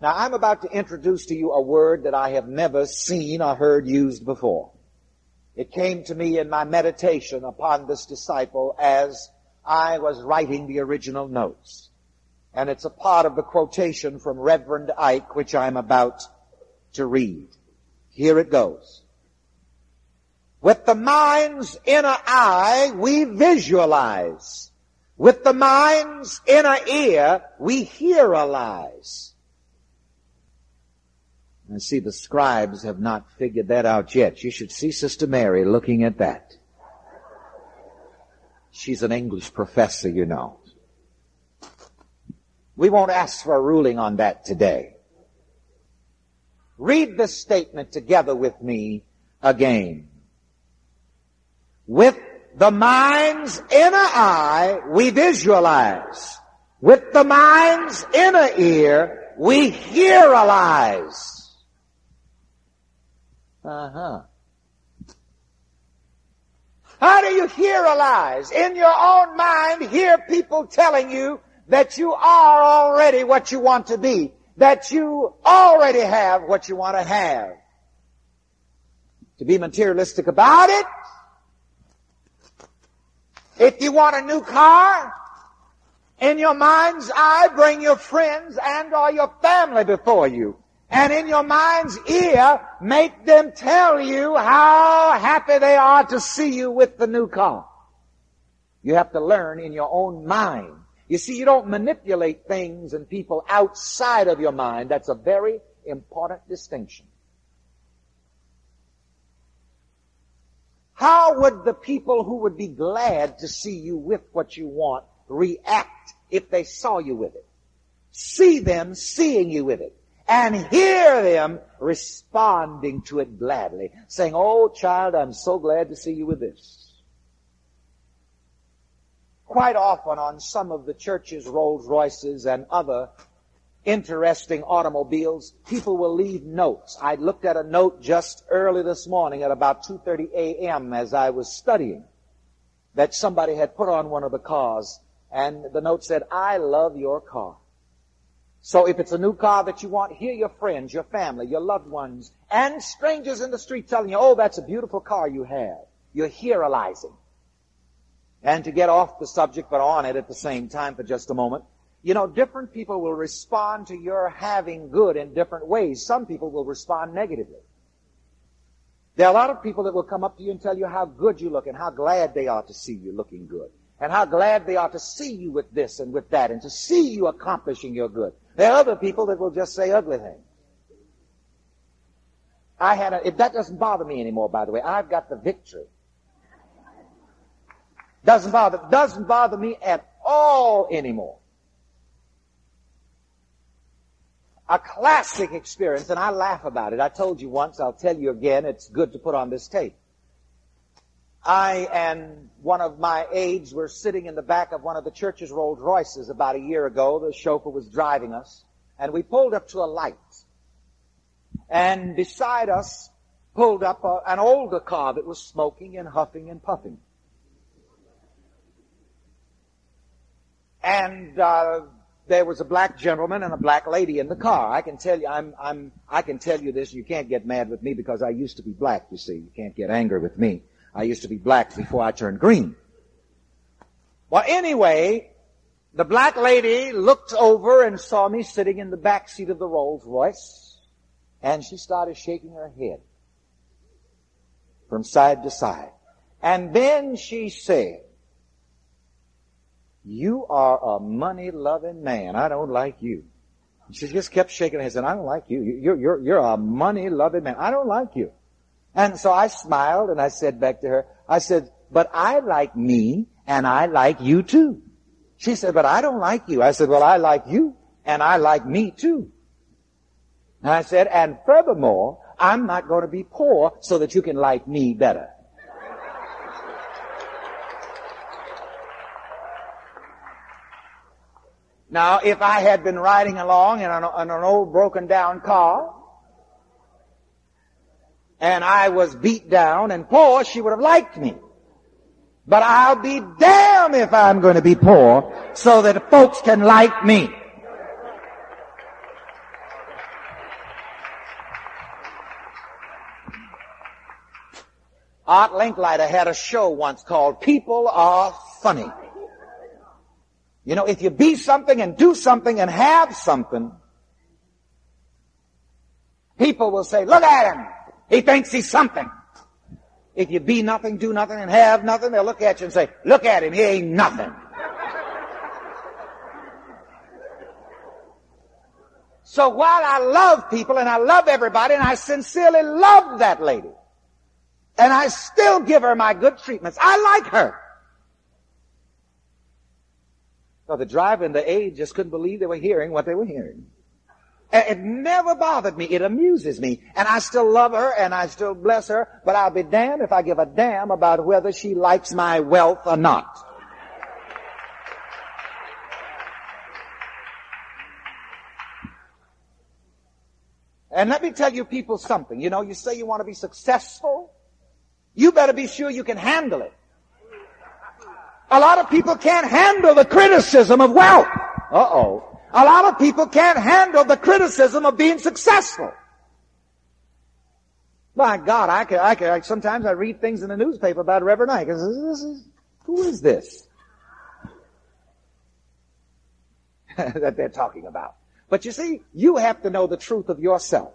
Now, I'm about to introduce to you a word that I have never seen or heard used before. It came to me in my meditation upon this disciple as I was writing the original notes. And it's a part of the quotation from Reverend Ike, which I'm about to read. Here it goes. With the mind's inner eye, we visualize. With the mind's inner ear, we hearalize. And see, the scribes have not figured that out yet. You should see Sister Mary looking at that. She's an English professor, you know. We won't ask for a ruling on that today. Read this statement together with me again. With the mind's inner eye, we visualize. With the mind's inner ear, we hearalize. Uh-huh. How do you hearalize? In your own mind, hear people telling you that you are already what you want to be. That you already have what you want to have. To be materialistic about it, if you want a new car, in your mind's eye, bring your friends and or your family before you. And in your mind's ear, make them tell you how happy they are to see you with the new car. You have to learn in your own mind. You see, you don't manipulate things and people outside of your mind. That's a very important distinction. How would the people who would be glad to see you with what you want react if they saw you with it? See them seeing you with it and hear them responding to it gladly, saying, Oh, child, I'm so glad to see you with this. Quite often on some of the church's Rolls Royces and other interesting automobiles, people will leave notes. I looked at a note just early this morning at about 2.30 a.m. as I was studying that somebody had put on one of the cars and the note said, I love your car. So if it's a new car that you want, hear your friends, your family, your loved ones, and strangers in the street telling you, oh, that's a beautiful car you have. You're hearalizing. And to get off the subject, but on it at the same time for just a moment, you know, different people will respond to your having good in different ways. Some people will respond negatively. There are a lot of people that will come up to you and tell you how good you look and how glad they are to see you looking good. And how glad they are to see you with this and with that and to see you accomplishing your good. There are other people that will just say ugly things. I had a, if that doesn't bother me anymore, by the way, I've got the victory. Doesn't bother, doesn't bother me at all anymore. A classic experience, and I laugh about it. I told you once, I'll tell you again, it's good to put on this tape. I and one of my aides were sitting in the back of one of the church's Rolls Royces about a year ago. The chauffeur was driving us, and we pulled up to a light. And beside us pulled up a, an older car that was smoking and huffing and puffing. And uh, there was a black gentleman and a black lady in the car. I can tell you, I'm, I'm, I can tell you this. You can't get mad with me because I used to be black. You see, you can't get angry with me. I used to be black before I turned green. Well, anyway, the black lady looked over and saw me sitting in the back seat of the Rolls Royce, and she started shaking her head from side to side. And then she said, you are a money loving man. I don't like you. She just kept shaking her head and said, I don't like you. You're, you're, you're a money loving man. I don't like you. And so I smiled and I said back to her, I said, but I like me and I like you too. She said, but I don't like you. I said, well, I like you and I like me too. And I said, and furthermore, I'm not going to be poor so that you can like me better. Now, if I had been riding along in an, in an old broken down car, and I was beat down and poor, she would have liked me. But I'll be damned if I'm going to be poor so that folks can like me. Art Linkletter had a show once called People Are Funny. You know, if you be something and do something and have something, people will say, look at him. He thinks he's something. If you be nothing, do nothing, and have nothing, they'll look at you and say, look at him. He ain't nothing. So while I love people and I love everybody and I sincerely love that lady, and I still give her my good treatments, I like her. So the driver and the aide just couldn't believe they were hearing what they were hearing. It never bothered me. It amuses me. And I still love her and I still bless her, but I'll be damned if I give a damn about whether she likes my wealth or not. And let me tell you people something. You know, you say you want to be successful. You better be sure you can handle it. A lot of people can't handle the criticism of wealth. Uh-oh. A lot of people can't handle the criticism of being successful. My God, I can, I can, sometimes I read things in the newspaper about Reverend Ike. This is, who is this? that they're talking about. But you see, you have to know the truth of yourself.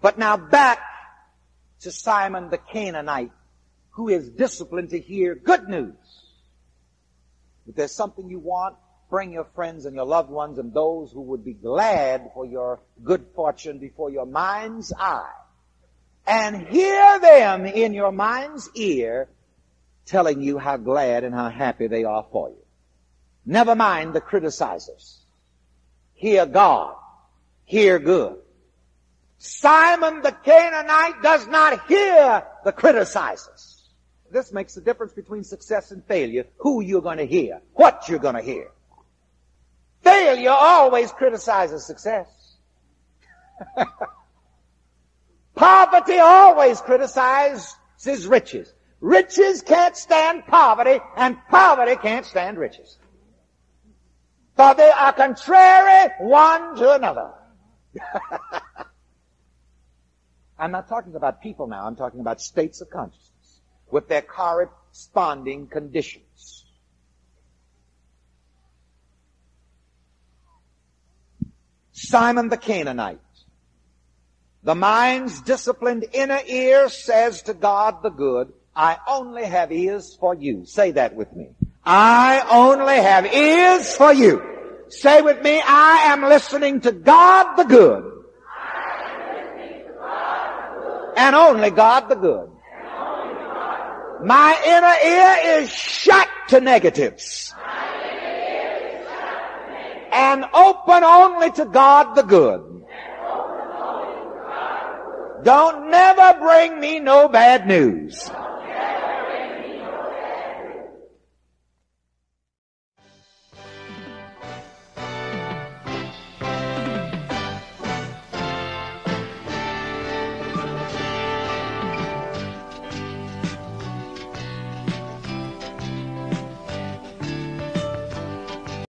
But now back to Simon the Canaanite, who is disciplined to hear good news. If there's something you want, bring your friends and your loved ones and those who would be glad for your good fortune before your mind's eye. And hear them in your mind's ear telling you how glad and how happy they are for you. Never mind the criticizers. Hear God. Hear good. Simon the Canaanite does not hear the criticizers. This makes the difference between success and failure. Who you're going to hear. What you're going to hear. Failure always criticizes success. Poverty always criticizes riches. Riches can't stand poverty, and poverty can't stand riches. For they are contrary one to another. I'm not talking about people now. I'm talking about states of consciousness with their corresponding conditions. Simon the Canaanite. The mind's disciplined inner ear says to God the good, I only have ears for you. Say that with me. I only have ears for you. Say with me, I am listening to God the good. And only God the good. My inner ear is shut to negatives. And open only to God the good. Don't never bring me no bad news.